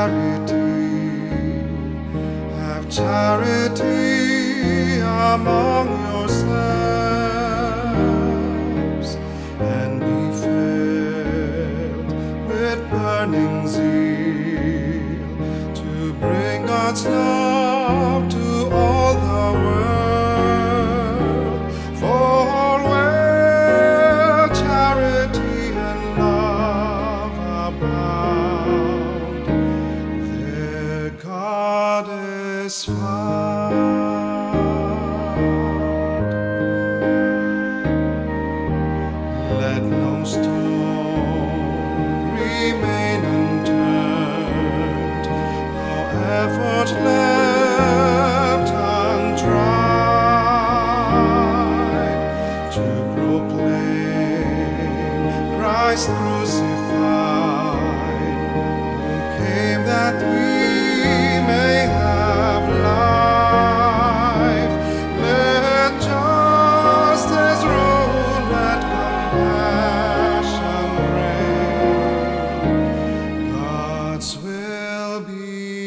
charity, have charity among yourselves, and be filled with burning zeal to bring God's love is. Let no stone remain unturned, no effort left untried to proclaim Christ crucified, who came that we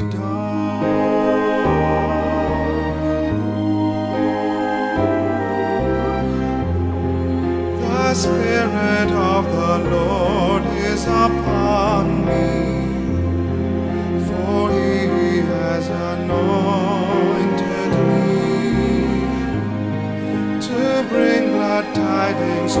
The spirit of the Lord is upon me, for He has anointed me to bring glad tidings to